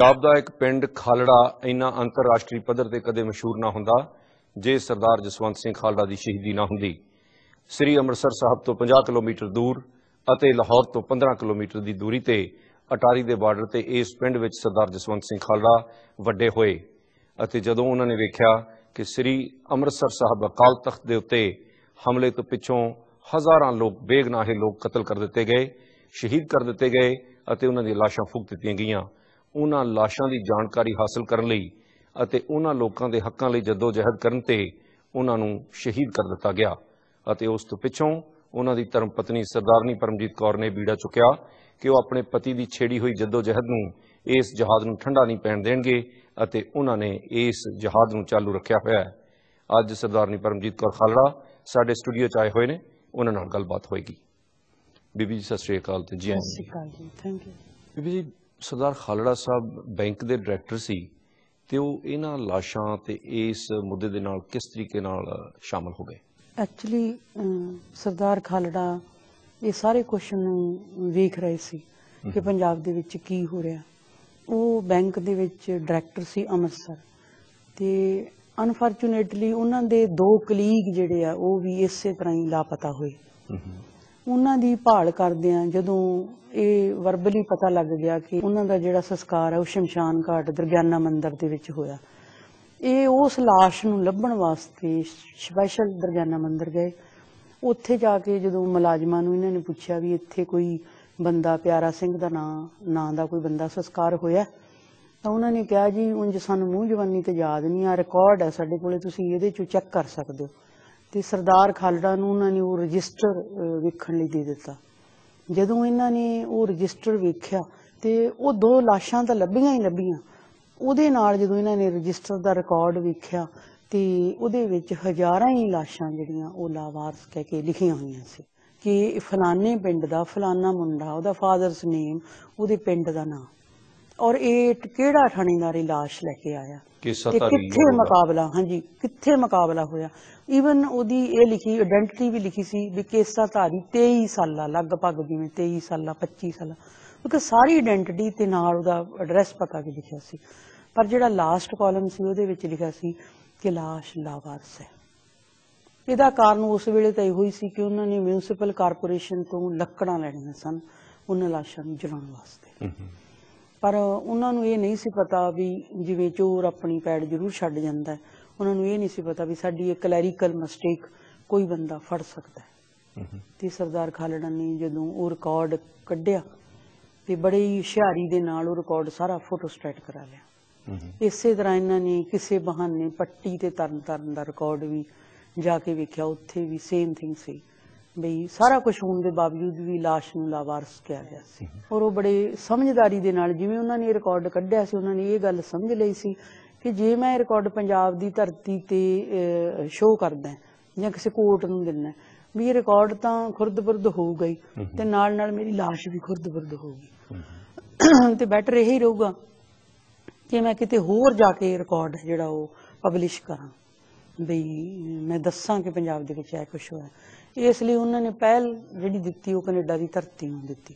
ਕਾਬ ਦਾ ਇੱਕ ਪਿੰਡ ਖਾਲੜਾ ਇੰਨਾ ਅੰਤਰਰਾਸ਼ਟਰੀ ਪੱਧਰ ਤੇ ਕਦੇ ਮਸ਼ਹੂਰ ਨਾ ਹੁੰਦਾ, ਜੇ ਸਰਦਾਰ ਜਸਵੰਤ ਸਿੰਘ ਖਾਲੜਾ ਦੀ ਸ਼ਹੀਦੀ ਨਾ ਹੁੰਦੀ। ਸ੍ਰੀ ਅੰਮ੍ਰਿਤਸਰ ਸਾਹਿਬ ਤੋਂ 50 ਕਿਲੋਮੀਟਰ ਦੂਰ ਅਤੇ ਲਾਹੌਰ ਤੋਂ 15 ਕਿਲੋਮੀਟਰ ਦੀ ਦੂਰੀ ਤੇ ਅਟਾਰੀ ਦੇ ਬਾਰਡਰ ਤੇ ਇਸ ਪਿੰਡ ਵਿੱਚ ਸਰਦਾਰ ਜਸਵੰਤ ਸਿੰਘ ਖਾਲੜਾ ਵੱਡੇ ਹੋਏ ਅਤੇ ਜਦੋਂ ਉਹਨਾਂ ਨੇ ਵੇਖਿਆ ਕਿ ਸ੍ਰੀ ਅੰਮ੍ਰਿਤਸਰ ਸਾਹਿਬ ਅਕਾਲ ਤਖਤ ਦੇ ਉੱਤੇ ਹਮਲੇ ਤੋਂ ਪਿੱਛੋਂ ਹਜ਼ਾਰਾਂ ਲੋਕ, ਬੇਗਨਾਹੇ ਲੋਕ ਕਤਲ ਕਰ ਦਿੱਤੇ ਗਏ, ਸ਼ਹੀਦ ਕਰ ਦਿੱਤੇ ਗਏ ਅਤੇ ਉਹਨਾਂ ਦੀਆਂ ਲਾਸ਼ਾਂ ਫੂਕ ਦਿੱਤੀਆਂ ਗਈਆਂ। ਉਹਨਾਂ ਲਾਸ਼ਾਂ ਦੀ ਜਾਣਕਾਰੀ ਹਾਸਲ ਕਰਨ ਲਈ ਅਤੇ ਉਹਨਾਂ ਲੋਕਾਂ ਦੇ ਹੱਕਾਂ ਲਈ ਜਦੋਜਹਿਦ ਕਰਨ ਤੇ ਉਹਨਾਂ ਨੂੰ ਸ਼ਹੀਦ ਕਰ ਦਿੱਤਾ ਗਿਆ ਅਤੇ ਉਸ ਤੋਂ ਪਿੱਛੋਂ ਉਹਨਾਂ ਦੀ ਧਰਮ ਪਤਨੀ ਸਰਦਾਰਨੀ ਪਰਮਜੀਤ ਕੌਰ ਨੇ ਬੀੜਾ ਚੁੱਕਿਆ ਕਿ ਉਹ ਆਪਣੇ ਪਤੀ ਦੀ ਛੇੜੀ ਹੋਈ ਜਦੋਜਹਿਦ ਨੂੰ ਇਸ ਜਹਾਜ਼ ਨੂੰ ਠੰਡਾ ਨਹੀਂ ਪੈਣ ਦੇਣਗੇ ਅਤੇ ਉਹਨਾਂ ਨੇ ਇਸ ਜਹਾਜ਼ ਨੂੰ ਚਾਲੂ ਰੱਖਿਆ ਹੋਇਆ ਹੈ। ਅੱਜ ਸਰਦਾਰਨੀ ਪਰਮਜੀਤ ਕੌਰ ਖਾਲੜਾ ਸਾਡੇ ਸਟੂਡੀਓ 'ਚ ਆਏ ਹੋਏ ਨੇ ਉਹਨਾਂ ਨਾਲ ਗੱਲਬਾਤ ਹੋਏਗੀ। ਬੀਬੀ ਜੀ ਸਤਿ ਸ਼੍ਰੀ ਅਕਾਲ ਤੇ ਜੀ ਆਇਆਂ ਸਤਿ ਸ਼੍ਰੀ ਅਕਾਲ ਜੀ ਥੈਂਕ ਯੂ ਬੀਬੀ ਜੀ ਸਰਦਾਰ ਖਾਲੜਾ ਸਾਹਿਬ ਬੈਂਕ ਦੇ ਡਾਇਰੈਕਟਰ ਸੀ ਤੇ ਉਹ ਇਹਨਾਂ ਲਾਸ਼ਾਂ ਤੇ ਇਸ ਮੁੱਦੇ ਦੇ ਨਾਲ ਕਿਸ ਤਰੀਕੇ ਨਾਲ ਸ਼ਾਮਲ ਹੋ ਗਏ? ਐਕਚੁਅਲੀ ਸਰਦਾਰ ਖਾਲੜਾ ਇਹ ਸਾਰੇ ਕੁਐਸਚਨ ਨੂੰ ਵੇਖ ਰਹੇ ਸੀ ਕਿ ਪੰਜਾਬ ਦੇ ਵਿੱਚ ਕੀ ਹੋ ਰਿਹਾ। ਉਹ ਬੈਂਕ ਦੇ ਵਿੱਚ ਡਾਇਰੈਕਟਰ ਸੀ ਅੰਮ੍ਰਿਤਸਰ ਤੇ ਅਨਫੋਰਚੂਨੇਟਲੀ ਉਹਨਾਂ ਦੇ ਦੋ ਕਲੀਗ ਜਿਹੜੇ ਆ ਉਹ ਵੀ ਇਸੇ ਤਰ੍ਹਾਂ ਹੀ ਲਾਪਤਾ ਹੋਏ। ਉਹਨਾਂ ਦੀ ਭਾਲ ਕਰਦਿਆਂ ਜਦੋਂ ਇਹ ਵਰਬਲੀ ਪਤਾ ਲੱਗ ਗਿਆ ਕਿ ਉਹਨਾਂ ਦਾ ਜਿਹੜਾ ਸੰਸਕਾਰ ਹੈ ਉਹ ਸ਼ਮਸ਼ਾਨ ਘਾਟ, ਦਰਗਿਆਨਾ ਮੰਦਿਰ ਦੇ ਵਿੱਚ ਹੋਇਆ। ਇਹ ਉਸ ਲਾਸ਼ ਨੂੰ ਲੱਭਣ ਵਾਸਤੇ ਸਪੈਸ਼ਲ ਦਰਗਿਆਨਾ ਮੰਦਿਰ ਗਏ। ਉੱਥੇ ਜਾ ਕੇ ਜਦੋਂ ਮੁਲਾਜ਼ਮਾਂ ਨੂੰ ਇਹਨਾਂ ਨੇ ਪੁੱਛਿਆ ਵੀ ਇੱਥੇ ਕੋਈ ਬੰਦਾ ਪਿਆਰਾ ਸਿੰਘ ਦਾ ਨਾਂ ਨਾਂ ਦਾ ਕੋਈ ਬੰਦਾ ਸੰਸਕਾਰ ਹੋਇਆ, ਤਾਂ ਉਹਨਾਂ ਨੇ ਕਿਹਾ ਜੀ, ਉਂਝ ਸਾਨੂੰ ਮੂੰਹ ਜਵਾਨੀ ਤੇ ਯਾਦ ਨਹੀਂ ਆ ਰਿਕਾਰਡ ਹੈ ਸਾਡੇ ਕੋਲੇ, ਤੁਸੀਂ ਇਹਦੇ ਚੋਂ ਚੈੱਕ ਕਰ ਸਕਦੇ ਹੋ। ਤੇ ਸਰਦਾਰ ਖਾਲੜਾ ਨੂੰ ਉਹਨਾਂ ਨੇ ਉਹ ਰਜਿਸਟਰ ਵੇਖਣ ਲਈ ਦੇ ਦਿੱਤਾ। ਜਦੋਂ ਇਹਨਾਂ ਨੇ ਉਹ ਰਜਿਸਟਰ ਵੇਖਿਆ ਤੇ ਉਹ ਦੋ ਲਾਸ਼ਾਂ ਤਾਂ ਲੱਭੀਆਂ ਹੀ ਲੱਭੀਆਂ। ਉਹਦੇ ਨਾਲ ਜਦੋਂ ਇਹਨਾਂ ਨੇ ਰਜਿਸਟਰ ਦਾ ਰਿਕਾਰਡ ਵੇਖਿਆ ਤੇ ਉਹਦੇ ਵਿੱਚ ਹਜ਼ਾਰਾਂ ਹੀ ਲਾਸ਼ਾਂ ਜਿਹੜੀਆਂ ਉਹ ਲਾਵਾਰਸ ਕਹਿ ਕੇ ਲਿਖੀਆਂ ਹੋਈਆਂ ਸੀ ਕਿ ਫਲਾਣੇ ਪਿੰਡ ਦਾ ਫਲਾਣਾ ਮੁੰਡਾ ਉਹਦਾ ਫਾਦਰਸ ਨੇਮ ਉਹਦੇ ਪਿੰਡ ਦਾ ਨਾਮ ਔਰ ਇਹ ਕਿਹੜਾ ਥਾਣੇਦਾਰ ਲਾਸ਼ ਲੈ ਕੇ ਆਇਆ? ਤੇ ਕਿੱਥੇ ਮੁਕਾਬਲਾ? ਹਾਂਜੀ ਕਿੱਥੇ ਮੁਕਾਬਲਾ ਹੋਇਆ? ਈਵਨ ਉਹਦੀ ਇਹ ਲਿਖੀ ਆਇਡੈਂਟੀਟੀ ਵੀ ਲਿਖੀ ਸੀ ਵੀ ਕੇਸਾ ਧਾਰੀ 23 ਸਾਲਾ ਲਗਭਗ ਜਿਵੇਂ 23 ਸਾਲਾ 25 ਸਾਲਾ। ਕਿਉਂਕਿ ਸਾਰੀ ਆਇਡੈਂਟੀਟੀ ਤੇ ਨਾਲ ਉਹਦਾ ਐਡਰੈਸ ਪਤਾ ਵੀ ਲਿਖਿਆ ਸੀ। ਪਰ ਜਿਹੜਾ ਲਾਸਟ ਕਾਲਮ ਸੀ ਉਹਦੇ ਵਿੱਚ ਲਿਖਿਆ ਸੀ ਕਿ ਲਾਸ਼ ਲਾਵਾਰਸ ਹੈ। ਇਹਦਾ ਕਾਰਨ ਉਸ ਵੇਲੇ ਤਾਂ ਇਹੋ ਹੀ ਸੀ ਕਿ ਉਹਨਾਂ ਨੇ ਮਿਊਨਿਸਪਲ ਕਾਰਪੋਰੇਸ਼ਨ ਤੋਂ ਲੱਕੜਾਂ ਲੈਣੀਆਂ ਸਨ ਉਹਨਾਂ ਲਾਸ਼ਾਂ ਨੂੰ ਜਲਾਉਣ ਵਾਸਤੇ। ਪਰ ਉਹਨਾਂ ਨੂੰ ਇਹ ਨਹੀਂ ਸੀ ਪਤਾ ਵੀ ਜਿਵੇਂ ਚੋਰ ਆਪਣੀ ਪੈੜ ਜ਼ਰੂਰ ਛੱਡ ਜਾਂਦਾ ਹੈ। ਉਹਨਾਂ ਨੂੰ ਇਹ ਨਹੀਂ ਸੀ ਪਤਾ ਵੀ ਸਾਡੀ ਇਹ ਕਲੈਰੀਕਲ ਮਿਸਟੇਕ ਕੋਈ ਬੰਦਾ ਫੜ ਸਕਦਾ ਹੈ। ਤੇ ਸਰਦਾਰ ਖਾਲੜਾ ਨੇ ਜਦੋਂ ਉਹ ਰਿਕਾਰਡ ਕੱਢਿਆ ਤੇ ਬੜੀ ਹੁਸ਼ਿਆਰੀ ਦੇ ਨਾਲ ਉਹ ਰਿਕਾਰਡ ਸਾਰਾ ਫੋਟੋਸਟੇਟ ਕਰਾ ਲਿਆ। ਇਸੇ ਤਰ੍ਹਾਂ ਇਹਨਾਂ ਨੇ ਕਿਸੇ ਬਹਾਨੇ ਪੱਟੀ ਤੇ ਤਰਨ ਤਰਨ ਦਾ ਰਿਕਾਰਡ ਵੀ ਜਾ ਕੇ ਵੇਖਿਆ ਉੱਥੇ ਵੀ ਸੇਮ ਥਿੰਗ ਸੀ। ਬਈ ਸਾਰਾ ਕੁਝ ਹੋਣ ਦੇ ਬਾਵਜੂਦ ਵੀ ਲਾਸ਼ ਨੂੰ ਲਾਵਾਰਸ ਕਿਹਾ ਗਿਆ ਸੀ। ਔਰ ਉਹ ਬੜੇ ਸਮਝਦਾਰੀ ਦੇ ਨਾਲ ਜਿਵੇਂ ਉਹਨਾਂ ਨੇ ਇਹ ਰਿਕਾਰਡ ਕੱਢਿਆ ਸੀ ਉਹਨਾਂ ਨੇ ਇਹ ਗੱਲ ਸਮਝ ਲਈ ਸੀ ਕਿ ਜੇ ਮੈਂ ਰਿਕਾਰਡ ਪੰਜਾਬ ਦੀ ਧਰਤੀ ਤੇ ਸ਼ੋਅ ਕਰਦਾ ਜਾਂ ਕਿਸੇ ਕੋਰਟ ਨੂੰ ਦਿੰਦਾ ਵੀ ਇਹ ਰਿਕਾਰਡ ਤਾਂ ਖੁਰਦ-ਬੁਰਦ ਹੋਊਗਾ ਹੀ ਤੇ ਨਾਲ ਨਾਲ ਮੇਰੀ ਲਾਸ਼ ਵੀ ਖੁਰਦ-ਬੁਰਦ ਹੋਊਗੀ ਤੇ ਬੈਟਰ ਇਹ ਹੀ ਰਹੂਗਾ ਕਿ ਮੈਂ ਕਿਤੇ ਹੋਰ ਜਾ ਕੇ ਰਿਕਾਰਡ ਜਿਹੜਾ ਉਹ ਪਬਲਿਸ਼ ਕਰਾਂ। ਬਈ ਮੈਂ ਦੱਸਾਂ ਕਿ ਪੰਜਾਬ ਦੇ ਵਿੱਚ ਇਹ ਕੁਝ ਹੋਇਆ। ਇਸ ਲਈ ਉਹਨਾਂ ਨੇ ਪਹਿਲ ਜਿਹੜੀ ਦਿੱਤੀ ਉਹ ਕੈਨੇਡਾ ਦੀ ਧਰਤੀ ਨੂੰ ਦਿੱਤੀ।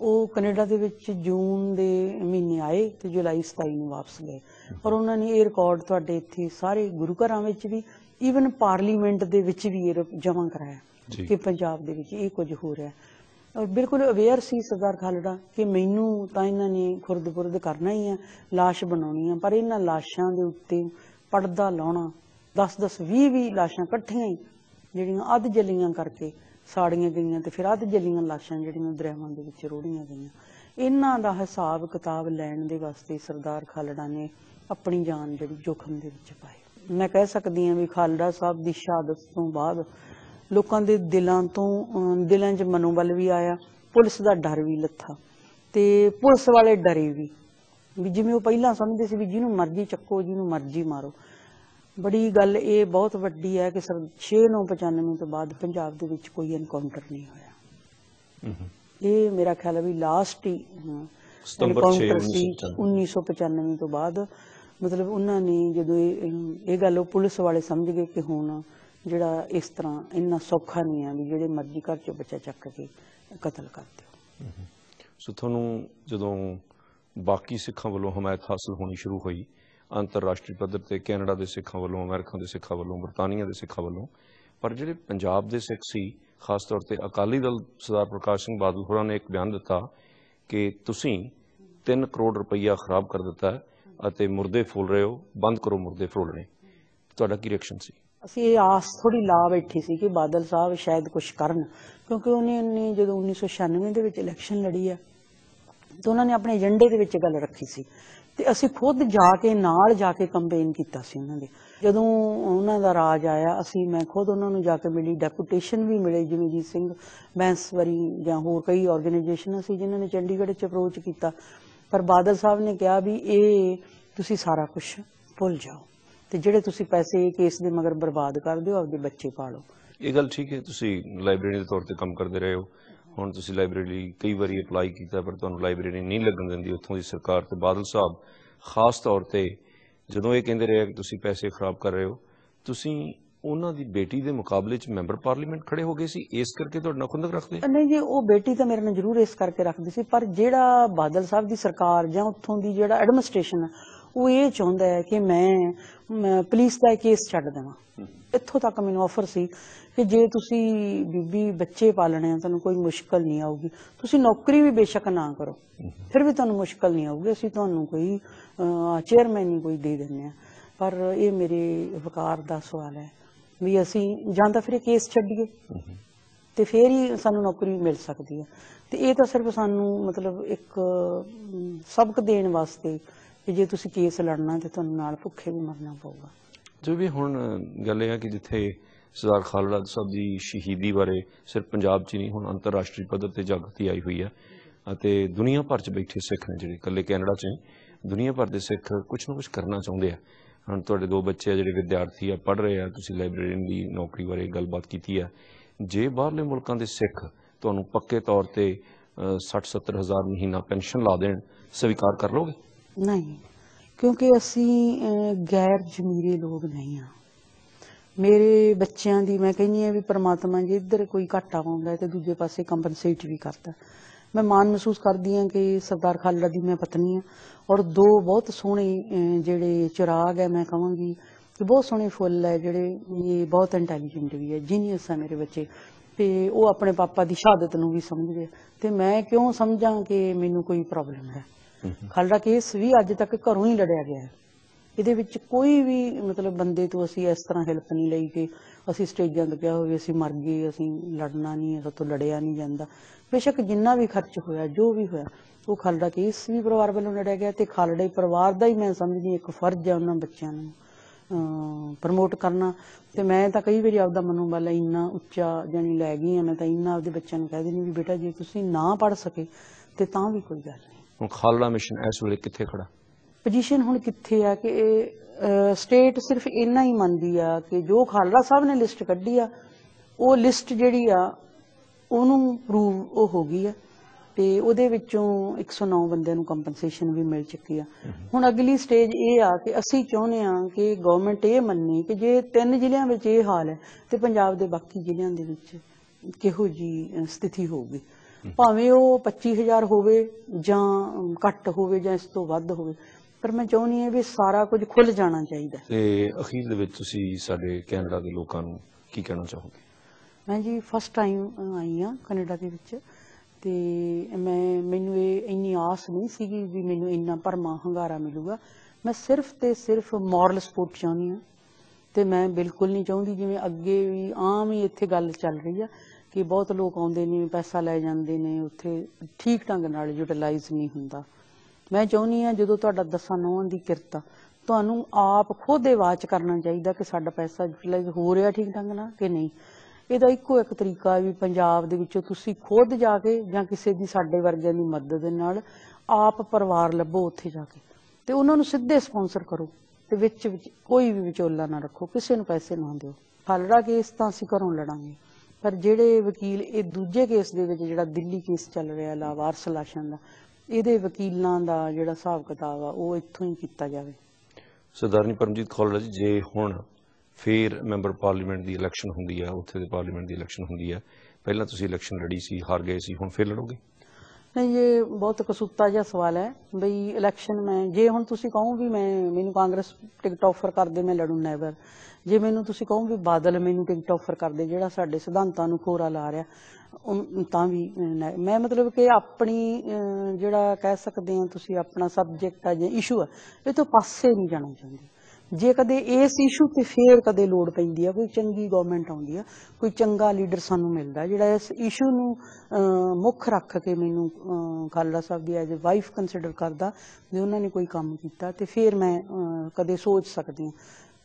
ਉਹ ਕੈਨੇਡਾ ਦੇ ਵਿੱਚ ਜੂਨ ਦੇ ਆਏ ਤੇ ਜੁਲਾਈ 27 ਨੂੰ ਵਾਪਸ ਗਏ। ਔਰ ਉਹਨਾਂ ਨੇ ਇਹ ਰਿਕਾਰਡ ਤੁਹਾਡੇ ਇੱਥੇ ਸਾਰੇ ਗੁਰੂ ਘਰਾਂ ਵਿੱਚ ਵੀ ਈਵਨ ਪਾਰਲੀਮੈਂਟ ਦੇ ਵਿੱਚ ਵੀ ਇਹ ਜਮ੍ਹਾਂ ਕਰਾਇਆ। ਕਿ ਪੰਜਾਬ ਦੇ ਵਿੱਚ ਇਹ ਕੁਝ ਹੋ ਰਿਹਾ। ਔਰ ਬਿਲਕੁਲ ਅਵੇਅਰ ਸੀ ਸਰਦਾਰ ਖਾਲੜਾ ਕਿ ਮੈਨੂੰ ਤਾਂ ਇਹਨਾਂ ਨੇ ਖੁਰਦ-ਬੁਰਦ ਕਰਨਾ ਹੀ ਆ ਲਾਸ਼ ਬਣਾਉਣੀ ਆ ਪਰ ਇਹਨਾਂ ਲਾਸ਼ਾਂ ਦੇ ਉੱਤੇ ਪਰਦਾ ਲਾਉਣਾ 10-10 20-20 ਲਾਸ਼ਾਂ ਇਕੱਠੀਆਂ ਹੀ ਜਿਹੜੀਆਂ ਅੱਧ ਜਲੀਆਂ ਕਰਕੇ ਸਾੜੀਆਂ ਗਈਆਂ ਤੇ ਫਿਰ ਅੱਧ ਜਲੀਆਂ ਲਾਸ਼ਾਂ ਜਿਹੜੀਆਂ ਦਰਿਆਵਾਂ ਦੇ ਵਿੱਚ ਰੋੜੀਆਂ ਗਈਆਂ। ਇਹਨਾਂ ਦਾ ਹਿਸਾਬ ਕਿਤਾਬ ਲੈਣ ਦੇ ਵਾਸਤੇ ਸਰਦਾਰ ਖਾਲੜਾ ਨੇ ਆਪਣੀ ਜਾਨ ਜਿਹੜੀ ਜੋਖਮ ਦੇ ਵਿੱਚ ਪਾਈ ਮੈਂ ਕਹਿ ਸਕਦੀ ਹਾਂ ਵੀ ਖਾਲੜਾ ਸਾਹਿਬ ਦੀ ਸ਼ਹਾਦਤ ਤੋਂ ਬਾਅਦ ਲੋਕਾਂ ਦੇ ਦਿਲਾਂ ਤੋਂ ਦਿਲਾਂ 'ਚ ਮਨੋਬਲ ਵੀ ਆਇਆ, ਪੁਲਿਸ ਦਾ ਡਰ ਵੀ ਲੱਥਾ ਤੇ ਪੁਲਿਸ ਵਾਲੇ ਡਰੇ ਵੀ। ਵੀ ਜਿਵੇਂ ਉਹ ਪਹਿਲਾਂ ਸਮਝਦੇ ਸੀ ਵੀ ਜਿਹਨੂੰ ਮਰਜ਼ੀ ਚੱਕੋ, ਜਿਹਨੂੰ ਮਰਜ਼ੀ ਮਾਰੋ। ਬੜੀ ਗੱਲ ਇਹ ਬਹੁਤ ਵੱਡੀ ਹੈ ਕਿ ਸਰ 6995 ਤੋਂ ਬਾਅਦ ਪੰਜਾਬ ਦੇ ਵਿੱਚ ਕੋਈ ਐਨਕਾਊਂਟਰ ਨਹੀਂ ਹੋਇਆ। ਇਹ ਮੇਰਾ ਖਿਆਲ ਹੈ ਵੀ ਲਾਸਟ ਹੀ ਹਾਂ, ਸਤੰਬਰ encounter 6, ਸੀ 1995 1995 ਤੋਂ ਬਾਅਦ ਮਤਲਬ ਉਹਨਾਂ ਨੇ ਜਦੋਂ ਇਹ ਇਹ ਗੱਲ ਉਹ ਪੁਲਿਸ ਵਾਲੇ ਸਮਝ ਗਏ ਕਿ ਹੁਣ ਜਿਹੜਾ ਇਸ ਤਰ੍ਹਾਂ ਇੰਨਾ ਸੌਖਾ ਨਹੀਂ ਆ ਵੀ ਜਿਹੜੇ ਮਰਜ਼ੀ ਘਰ ਚੋਂ ਬੱਚਾ ਚੱਕ ਕੇ ਕਤਲ ਕਰ ਦਿਓ। ਸੋ ਤੁਹਾਨੂੰ ਜਦੋਂ ਬਾਕੀ ਸਿੱਖਾਂ ਵੱਲੋਂ ਹਮਾਇਤ ਹਾਸਲ ਹੋਣੀ ਸ਼ੁਰੂ ਹੋਈ ਅੰਤਰਰਾਸ਼ਟਰੀ ਪੱਧਰ ਤੇ ਕੈਨੇਡਾ ਦੇ ਸਿੱਖਾਂ ਵੱਲੋਂ ਅਮਰੀਕਾ ਦੇ ਸਿੱਖਾਂ ਵੱਲੋਂ ਬਰਤਾਨੀਆ ਦੇ ਸਿੱਖਾਂ ਵੱਲੋਂ ਪਰ ਜਿਹੜੇ ਪੰਜਾਬ ਦੇ ਸਿੱਖ ਸੀ ਖਾਸ ਤੌਰ ਤੇ ਅਕਾਲੀ ਦਲ ਸਰਦਾਰ ਪ੍ਰਕਾਸ਼ ਸਿੰਘ ਬਾਦਲ ਹੋਰਾਂ ਨੇ ਇੱਕ ਬਿਆਨ ਦਿੱਤਾ ਕਿ ਤੁਸੀਂ 3 ਕਰੋੜ ਰੁਪਈਆ ਖਰਾਬ ਕਰ ਦਿੱਤਾ ਹੈ ਅਤੇ ਮੁਰਦੇ ਫੁੱਲ ਰਹੇ ਹੋ, ਬੰਦ ਕਰੋ ਮੁਰਦੇ ਫਰੋਲਣੇ ਤੁਹਾਡਾ ਕੀ ਰਿਐਕਸ਼ਨ ਸੀ? ਅਸੀਂ ਇਹ ਆਸ ਥੋੜੀ ਲਾ ਬੈਠੀ ਸੀ ਕਿ ਬਾਦਲ ਸਾਹਿਬ ਸ਼ਾਇਦ ਕੁਝ ਕਰਨ, ਕਿਉਂਕਿ ਉਹਨੇ ਉਹਨੇ ਜਦੋਂ 1996 ਦੇ ਵਿੱਚ ਇਲੈਕਸ਼ਨ ਲੜੀ ਆ ਤਾਂ ਉਹਨਾਂ ਨੇ ਆਪਣੇ ਏਜੰਡੇ ਦੇ ਵਿੱਚ ਗੱਲ ਰੱਖੀ ਸੀ। ਤੇ ਅਸੀਂ ਖੁਦ ਜਾ ਕੇ, ਨਾਲ ਜਾ ਕੇ ਕੰਪੇਨ ਕੀਤਾ ਸੀ ਉਹਨਾਂ ਦੇ। ਜਦੋਂ ਉਹਨਾਂ ਦਾ ਰਾਜ ਆਇਆ, ਅਸੀਂ, ਮੈਂ ਖੁਦ ਉਹਨਾਂ ਨੂੰ ਜਾ ਕੇ ਮਿਲੀ ਡੈਪੂਟੇਸ਼ਨ ਵੀ ਮਿਲੇ, ਜਿਵੇਂ ਜੀਤ ਸਿੰਘ ਬੈਂਸਵਰੀ ਜਾਂ ਹੋਰ ਕਈ ਆਰਗੇਨਾਈਜੇਸ਼ਨਾਂ ਸੀ ਜਿਨ੍ਹਾਂ ਨੇ ਚੰਡੀਗੜ੍ਹ 'ਚ ਅਪਰੋਚ ਕੀਤਾ। ਪਰ ਬਾਦਲ ਸਾਹਿਬ ਨੇ ਕਿਹਾ ਵੀ ਇਹ, ਤੁਸੀਂ ਸਾਰਾ ਕੁਝ ਭੁੱਲ ਜਾਓ। ਤੇ ਜਿਹੜੇ ਤੁਸੀਂ ਪੈਸੇ ਕੇਸ ਦੇ ਮਗਰ ਬਰਬਾਦ ਕਰਦੇ ਹੋ ਆਪਦੇ ਬੱਚੇ ਪਾਲੋ। ਇਹ ਗੱਲ ਠੀਕ ਹੈ, ਤੁਸੀਂ ਲਾਇਬ੍ਰੇਰੀ ਦੇ ਤੌਰ ਤੇ ਕੰਮ ਕਰਦੇ ਰਹੇ ਹੋ। ਹੁਣ ਤੁਸੀਂ ਲਾਇਬ੍ਰੇਰੀ ਲਈ ਕਈ ਵਾਰੀ ਅਪਲਾਈ ਕੀਤਾ, ਪਰ ਤੁਹਾਨੂੰ ਲਾਇਬ੍ਰੇਰੀ ਨਹੀਂ ਲੱਗਣ ਦਿੰਦੀ ਉੱਥੋਂ ਦੀ ਸਰਕਾਰ ਤੇ ਬਾਦਲ ਸਾਹਿਬ। ਖਾਸ ਤੌਰ ਤੇ ਜਦੋਂ ਇਹ ਕਹਿੰਦੇ ਰਹੇ ਕਿ ਤੁਸੀਂ ਪੈਸੇ ਖਰਾਬ ਕਰ ਰਹੇ ਹੋ, ਤੁਸੀਂ ਉਹਨਾਂ ਦੀ ਬੇਟੀ ਦੇ ਮੁਕਾਬਲੇ 'ਚ ਮੈਂਬਰ ਪਾਰਲੀਮੈਂਟ ਖੜੇ ਹੋ ਗਏ ਸੀ, ਇਸ ਕਰਕੇ ਤੁਹਾਡੇ ਨਾਲ ਰੱਖਦੇ ਨਹੀਂ ਜੀ, ਉਹ ਬੇਟੀ ਤਾਂ ਮੇਰੇ ਨਾਲ ਜ਼ਰੂਰ ਇਸ ਕਰਕੇ ਰੱਖਦੀ ਸੀ, ਪਰ ਜਿਹੜਾ ਬਾਦਲ ਸਾਹਿਬ ਦੀ ਸਰਕਾਰ ਜਾਂ ਉੱਥੋਂ ਦੀ ਜਿਹੜਾ ਐਡਮਿਨਿਸਟ੍ਰੇਸ਼ਨ ਹੈ ਉਹ ਇਹ ਚਾਹੁੰਦਾ ਹੈ ਕਿ ਮੈਂ ਪੁਲਿਸ ਦਾ ਕੇਸ ਛੱਡ ਦੇਵਾਂ। ਇੱਥੋਂ ਤੱਕ ਮੈਨੂੰ ਆਫਰ ਸੀ ਕਿ ਜੇ ਤੁਸੀਂ ਬੀਬੀ ਬੱਚੇ ਪਾਲਣੇ ਆ ਤੁਹਾਨੂੰ ਕੋਈ ਮੁਸ਼ਕਲ ਨਹੀਂ ਆਊਗੀ। ਤੁਸੀਂ ਨੌਕਰੀ ਵੀ ਬੇਸ਼ੱਕ ਨਾ ਕਰੋ ਫਿਰ ਵੀ ਤੁਹਾਨੂੰ ਮੁਸ਼ਕਲ ਨਹੀਂ ਆਊਗੀ। ਅਸੀਂ ਤੁਹਾਨੂੰ ਕੋਈ ਚੇਅਰਮੈਨ ਨਹੀਂ ਕੋਈ ਦੇ ਦਿੰਦੇ ਆ। ਪਰ ਇਹ ਮੇਰੇ ਵਕਾਰ ਦਾ ਸਵਾਲ ਹੈ ਵੀ ਅਸੀਂ ਜਾਂ ਤਾਂ ਫਿਰ ਇਹ ਕੇਸ ਛੱਡੀਏ ਤੇ ਫੇਰ ਹੀ ਸਾਨੂੰ ਨੌਕਰੀ ਮਿਲ ਸਕਦੀ ਹੈ। ਤੇ ਇਹ ਤਾਂ ਸਿਰਫ ਸਾਨੂੰ ਮਤਲਬ ਇੱਕ ਸਬਕ ਦੇਣ ਵਾਸਤੇ ਕਿ ਜੇ ਤੁਸੀਂ ਕੇਸ ਲੜਨਾ ਤੇ ਤੁਹਾਨੂੰ ਨਾਲ ਭੁੱਖੇ ਵੀ ਮਰਨਾ ਪਊਗਾ। ਜੋ ਵੀ ਹੁਣ ਗੱਲ ਇਹ ਹੈ ਕਿ ਜਿੱਥੇ ਸਰਦਾਰ ਖਾਲੜਾ ਸਾਹਿਬ ਦੀ ਸ਼ਹੀਦੀ ਬਾਰੇ ਸਿਰਫ ਪੰਜਾਬ 'ਚ ਨਹੀਂ, ਹੁਣ ਅੰਤਰਰਾਸ਼ਟਰੀ ਪੱਧਰ ਤੇ ਜਾਗਰਤੀ ਆਈ ਹੋਈ ਹੈ ਅਤੇ ਦੁਨੀਆ ਭਰ 'ਚ ਬੈਠੇ ਸਿੱਖ ਨੇ ਜਿਹੜੇ, ਇਕੱਲੇ ਕੈਨੇਡਾ 'ਚ ਦੁਨੀਆ ਭਰ ਦੇ ਸਿੱਖ ਕੁਝ ਨਾ ਕੁਝ ਕਰਨਾ ਚਾਹੁੰਦੇ ਆ। ਹੁਣ ਤੁਹਾਡੇ ਦੋ ਬੱਚੇ ਆ ਜਿਹੜੇ ਵਿਦਿਆਰਥੀ ਆ, ਪੜ੍ਹ ਰਹੇ ਆ, ਤੁਸੀਂ ਲਾਇਬ੍ਰੇਰੀਅਨ ਦੀ ਨੌਕਰੀ ਬਾਰੇ ਗੱਲਬਾਤ ਕੀਤੀ ਆ। ਜੇ ਬਾਹਰਲੇ ਮੁਲਕਾਂ ਦੇ ਸਿੱਖ ਤੁਹਾਨੂੰ ਪੱਕੇ ਤੌਰ ਤੇ 60-70 ਹਜ਼ਾਰ ਮਹੀਨਾ ਪੈਨਸ਼ਨ ਲਾ ਦੇਣ, ਸਵੀਕਾਰ ਕਰ ਲਓਗੇ? ਨਹੀਂ, ਕਿਉਂਕਿ ਅਸੀਂ ਗੈਰ ਜ਼ਮੀਰੇ ਲੋਕ ਨਹੀਂ ਆ ਮੇਰੇ ਬੱਚਿਆਂ ਦੀ ਮੈਂ ਕਹਿੰਦੀ ਆ ਵੀ ਪ੍ਰਮਾਤਮਾ ਜੇ ਇੱਧਰ ਕੋਈ ਘਾਟਾ ਪਾਉਂਦਾ ਤੇ ਦੂਜੇ ਪਾਸੇ ਕੰਪਨਸੇਟ ਵੀ ਕਰਦਾ। ਮੈਂ ਮਾਣ ਮਹਿਸੂਸ ਕਰਦੀ ਆ ਕਿ ਸਰਦਾਰ ਖਾਲੜਾ ਦੀ ਮੈਂ ਪਤਨੀ ਆ ਔਰ ਦੋ ਬਹੁਤ ਸੋਹਣੇ ਜਿਹੜੇ ਚਿਰਾਗ ਹੈ ਮੈਂ ਕਹਾਂਗੀ ਕਿ ਬਹੁਤ ਸੋਹਣੇ ਫੁੱਲ ਹੈ ਜਿਹੜੇ ਇਹ ਬਹੁਤ ਇੰਟੈਲੀਜੈਂਟ ਵੀ ਹੈ ਜੀਨੀਅਸ ਹੈ ਮੇਰੇ ਬੱਚੇ। ਤੇ ਉਹ ਆਪਣੇ ਪਾਪਾ ਦੀ ਸ਼ਹਾਦਤ ਨੂੰ ਵੀ ਸਮਝਦੇ ਆ। ਤੇ ਮੈਂ ਕਿਉਂ ਸਮਝਾਂ ਕਿ ਮੈਨੂੰ ਕੋਈ ਪ੍ਰੋਬਲਮ ਹੈ? ਖਾਲੜਾ ਕੇਸ ਵੀ ਅੱਜ ਤੱਕ ਘਰੋਂ ਹੀ ਲੜਿਆ ਗਿਆ ਹੈ। ਇਹਦੇ ਵਿੱਚ ਕੋਈ ਵੀ ਮਤਲਬ ਬੰਦੇ ਤੋਂ ਅਸੀਂ ਇਸ ਤਰ੍ਹਾਂ ਹੈਲਪ ਨਹੀਂ ਲਈ ਕਿ ਅਸੀਂ ਸਟੇਜਾਂ ਤੇ ਕਿਹਾ ਹੋਵੇ, ਅਸੀਂ ਮਰ ਗਏ, ਅਸੀਂ ਲੜਨਾ ਨਹੀਂ ਹੈ, ਸਾਤੋਂ ਲੜਿਆ ਨਹੀਂ ਜਾਂਦਾ। ਬੇਸ਼ੱਕ ਜਿੰਨਾ ਵੀ ਖਰਚ ਹੋਇਆ, ਜੋ ਵੀ ਹੋਇਆ, ਉਹ ਖਾਲੜਾ ਕੇਸ ਵੀ ਪਰਿਵਾਰ ਵੱਲੋਂ ਲੜਿਆ ਗਿਆ ਤੇ ਖਾਲੜੇ ਪਰਿਵਾਰ ਦਾ ਹੀ ਮੈਂ ਸਮਝਦੀ ਇੱਕ ਫਰਜ਼ ਹੈ ਉਹਨਾਂ ਬੱਚਿਆਂ ਨੂੰ ਪ੍ਰਮੋਟ ਕਰਨਾ। ਤੇ ਮੈਂ ਤਾਂ ਕਈ ਵਾਰੀ ਆਪਦਾ ਮਨੋਬਲ ਇੰਨਾ ਉੱਚਾ ਜਾਨੀ ਲੈ ਗਈ ਆ ਮੈਂ ਤਾਂ ਇੰਨਾ ਆਪਦੇ ਬੱਚਿਆਂ ਨੂੰ ਕਹਿ ਦਿੰਦੀ ਵੀ ਬੇਟਾ, ਜੇ ਤੁਸੀਂ ਨਾ ਪੜ ਸਕੇ, ਤੇ ਤਾਂ ਵੀ ਕੋਈ ਗੱਲ ਨਹੀਂ। ਹੁਣ ਖਾਲੜਾ ਮਿਸ਼ਨ ਇਸ ਵੇਲੇ ਕਿੱਥੇ ਖੜਾ? ਪੋਜੀਸ਼ਨ ਹੁਣ ਕਿੱਥੇ ਆ ਕਿ ਇਹ ਸਟੇਟ ਸਿਰਫ ਇੰਨਾ ਹੀ ਮੰਨਦੀ ਆ ਕਿ ਜੋ ਖਾਲੜਾ ਸਾਹਿਬ ਨੇ ਲਿਸਟ ਕੱਢੀ ਆ ਉਹ ਲਿਸਟ ਜਿਹੜੀ ਆ ਉਹਨੂੰ ਪ੍ਰੂਵ ਉਹ ਹੋ ਗਈ ਆ ਤੇ ਉਹਦੇ ਵਿੱਚੋਂ 109 ਬੰਦਿਆਂ ਨੂੰ ਕੰਪਨਸੇਸ਼ਨ ਵੀ ਮਿਲ ਚੁੱਕੀ ਆ। ਹੁਣ ਅਗਲੀ ਸਟੇਜ ਇਹ ਆ ਕਿ ਅਸੀਂ ਚਾਹੁੰਦੇ ਆ ਕਿ ਗਵਰਨਮੈਂਟ ਇਹ ਮੰਨੇ ਕਿ ਜੇ ਤਿੰਨ ਜ਼ਿਲ੍ਹਿਆਂ ਵਿੱਚ ਇਹ ਹਾਲ ਹੈ ਤੇ ਪੰਜਾਬ ਦੇ ਬਾਕੀ ਜ਼ਿਲ੍ਹਿਆਂ ਦੇ ਵਿੱਚ ਕਿਹੋ ਜੀ ਸਥਿਤੀ ਹੋਊਗੀ। ਭਾਵੇਂ ਉਹ 25000 ਹੋਵੇ ਜਾਂ ਘੱਟ ਹੋਵੇ ਜਾਂ ਇਸ ਤੋਂ ਵੱਧ ਹੋਵੇ ਪਰ ਮੈਂ ਚਾਹੁੰਦੀ ਹਾਂ ਵੀ ਸਾਰਾ ਕੁਝ ਖੁੱਲ ਜਾਣਾ ਚਾਹੀਦਾ ਤੇ ਅਖੀਰ ਦੇ ਵਿੱਚ ਤੁਸੀਂ ਸਾਡੇ ਕੈਨੇਡਾ ਦੇ ਲੋਕਾਂ ਨੂੰ ਕੀ ਕਹਿਣਾ ਚਾਹੋਗੇ? ਮੈਂ ਜੀ ਫਸਟ ਟਾਈਮ ਆਈ ਆ ਕੈਨੇਡਾ ਦੇ ਵਿੱਚ ਤੇ ਮੈਂ ਮੈਨੂੰ ਇਹ ਇੰਨੀ ਆਸ ਨਹੀਂ ਸੀਗੀ ਵੀ ਮੈਨੂੰ ਇੰਨਾ ਭਰਮਾ ਹੰਗਾਰਾ ਮਿਲੂਗਾ। ਮੈਂ ਸਿਰਫ ਤੇ ਸਿਰਫ ਮੋਰਲ ਸਪੋਰਟ ਚਾਹੁੰਦੀ ਆ ਤੇ ਮੈਂ ਬਿਲਕੁਲ ਨਹੀਂ ਚਾਹੁੰਦੀ ਜਿਵੇਂ ਅੱਗੇ ਵੀ ਆਮ ਹੀ ਇੱਥੇ ਗੱਲ ਚੱਲ ਰਹੀ ਆ ਕਿ ਬਹੁਤ ਲੋਕ ਆਉਂਦੇ ਨੇ, ਪੈਸਾ ਲੈ ਜਾਂਦੇ ਨੇ, ਉੱਥੇ ਠੀਕ ਢੰਗ ਨਾਲ ਯੂਟਿਲਾਈਜ਼ ਨਹੀਂ ਹੁੰਦਾ। ਮੈਂ ਚਾਹੁੰਦੀ ਆ ਜਦੋਂ ਤੁਹਾਡਾ ਦਸਾਂ ਨੌਂ ਦੀ ਕਿਰਤ ਤੁਹਾਨੂੰ ਆਪ ਖੁਦ ਵਾਚ ਕਰਨਾ ਚਾਹੀਦਾ ਕਿ ਸਾਡਾ ਪੈਸਾ ਯੂਟਿਲਾਈਜ਼ ਹੋ ਰਿਹਾ ਠੀਕ ਢੰਗ ਨਾਲ ਕਿ ਨਹੀਂ। ਇਹਦਾ ਇੱਕੋ ਇੱਕ ਤਰੀਕਾ ਵੀ ਪੰਜਾਬ ਦੇ ਵਿੱਚੋਂ ਤੁਸੀਂ ਖੁਦ ਜਾ ਕੇ ਜਾਂ ਕਿਸੇ ਦੀ ਸਾਡੇ ਵਰਗਿਆਂ ਦੀ ਮਦਦ ਦੇ ਨਾਲ ਆਪ ਪਰਿਵਾਰ ਲੱਭੋ ਉੱਥੇ ਜਾ ਕੇ। ਤੇ ਉਹਨਾਂ ਨੂੰ ਸਿੱਧੇ ਸਪਾਂਸਰ ਕਰੋ ਤੇ ਵਿੱਚ ਕੋਈ ਵੀ ਵਿਚੋਲਾ ਨਾ ਰੱਖੋ, ਕਿਸੇ ਨੂੰ ਪੈਸੇ ਨਾ ਦਿਓ। ਫਲੜਾ ਕੇਸ ਤਾਂ ਅਸੀਂ ਘਰੋਂ ਲੜਾਂਗੇ। ਪਰ ਜਿਹੜੇ ਵਕੀਲ, ਇਹ ਦੂਜੇ ਕੇਸ ਦੇ ਵਿੱਚ ਜਿਹੜਾ ਦਿੱਲੀ ਕੇਸ ਚੱਲ ਰਿਹਾ ਲਾਵਾਰਸ ਲਾਸ਼ਾਂ ਦਾ, ਇਹਦੇ ਵਕੀਲਾਂ ਦਾ ਜਿਹੜਾ ਹਿਸਾਬ ਕਿਤਾਬ ਆ, ਉਹ ਇੱਥੋਂ ਹੀ ਕੀਤਾ ਜਾਵੇ। ਸਰਦਾਰਨੀ ਪਰਮਜੀਤ ਖੋਲੜਾ ਜੀ, ਜੇ ਹੁਣ ਫੇਰ ਮੈਂਬਰ ਪਾਰਲੀਮੈਂਟ ਦੀ ਇਲੈਕਸ਼ਨ ਹੁੰਦੀ ਹੈ ਉੱਥੇ ਦੇ ਪਾਰਲੀਮੈਂਟ ਦੀ ਇਲੈਕਸ਼ਨ ਹੁੰਦੀ ਹੈ ਪਹਿਲਾਂ ਤੁਸੀਂ ਇਲੈਕਸ਼ਨ ਲੜੀ ਸੀ, ਹਾਰ ਗਏ ਸੀ, ਹੁਣ ਫੇਰ ਲੜੋਗੇ? ਨਹੀਂ, ਇਹ ਬਹੁਤ ਕਸੂਤਾ ਜਿਹਾ ਸਵਾਲ ਹੈ ਬਈ ਇਲੈਕਸ਼ਨ ਮੈਂ, ਜੇ ਹੁਣ ਤੁਸੀਂ ਕਹੋ ਵੀ ਮੈਂ, ਮੈਨੂੰ ਕਾਂਗਰਸ ਟਿਕਟ ਆਫਰ ਕਰਦੇ ਮੈਂ ਲੜੂ ਨੈਵਰ ਜੇ ਮੈਨੂੰ ਤੁਸੀਂ ਕਹੋ ਵੀ ਬਾਦਲ ਮੈਨੂੰ ਟਿਕਟ ਆਫਰ ਕਰਦੇ ਜਿਹੜਾ ਸਾਡੇ ਸਿਧਾਂਤਾਂ ਨੂੰ ਖੋਰਾ ਲਾ ਰਿਹਾ ਤਾਂ ਵੀ ਨੈ- ਮੈਂ ਮਤਲਬ ਕਿ ਆਪਣੀ ਜਿਹੜਾ ਕਹਿ ਸਕਦੇ ਆ ਤੁਸੀਂ, ਆਪਣਾ ਸਬਜੈਕਟ ਆ ਜਾਂ ਇਸ਼ੂ ਆ, ਇਹ ਤੋਂ ਪਾਸੇ ਨਹੀਂ ਜਾਣਾ ਚਾਹੁੰਦੀ। ਜੇ ਕਦੇ ਇਸ ਇਸ਼ੂ ਤੇ ਫੇਰ ਕਦੇ ਲੋੜ ਪੈਂਦੀ ਆ ਕੋਈ ਚੰਗੀ ਗਵਰਨਮੈਂਟ ਆਉਂਦੀ ਆ ਕੋਈ ਚੰਗਾ ਲੀਡਰ ਸਾਨੂੰ ਮਿਲਦਾ ਜਿਹੜਾ ਇਸ ਇਸ਼ੂ ਨੂੰ ਮੁੱਖ ਰੱਖ ਕੇ ਮੈਨੂੰ ਅਹ, ਸਾਹਿਬ ਦੀ ਐਜ਼ ਅ ਵਾਈਫ ਕੰਸੀਡਰ ਕਰਦਾ ਵੀ ਉਹਨਾਂ ਨੇ ਕੋਈ ਕੰਮ ਕੀਤਾ ਤੇ ਫੇਰ ਮੈਂ ਕਦੇ ਸੋਚ ਸਕਦੀ ਹਾਂ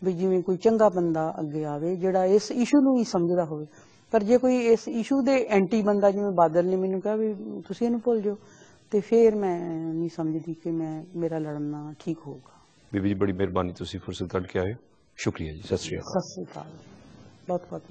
ਵੀ ਜਿਵੇਂ ਕੋਈ ਚੰਗਾ ਬੰਦਾ ਅੱਗੇ ਆਵੇ ਜਿਹੜਾ ਇਸ ਇਸ਼ੂ ਨੂੰ ਹੀ ਸਮਝਦਾ ਹੋਵੇ। ਪਰ ਜੇ ਕੋਈ ਇਸ ਇਸ਼ੂ ਦੇ ਐਂਟੀ ਬੰਦਾ ਜਿਵੇਂ ਬਾਦਲ ਨੇ ਮੈਨੂੰ ਕਿਹਾ ਵੀ ਤੁਸੀਂ ਇਹਨੂੰ ਭੁੱਲ ਜਾਓ ਤੇ ਫੇਰ ਮੈਂ ਨਹੀਂ ਸਮਝਦੀ ਕਿ ਮੈਂ ਮੇਰਾ ਲੜਨਾ ਠੀਕ ਹੋਊਗਾ। ਬੀਬੀ ਜੀ ਬੜੀ ਮਿਹਰਬਾਨੀ ਤੁਸੀਂ ਫੁਰਸਤ ਕੱਢ ਕੇ ਆਏ। ਸ਼ੁਕਰੀਆ ਜੀ, ਸਤਿ ਸ਼੍ਰੀ ਅਕਾਲ। ਸਤਿ ਸ੍ਰੀ ਅਕਾਲ। ਬਹੁਤ ਬਹੁਤ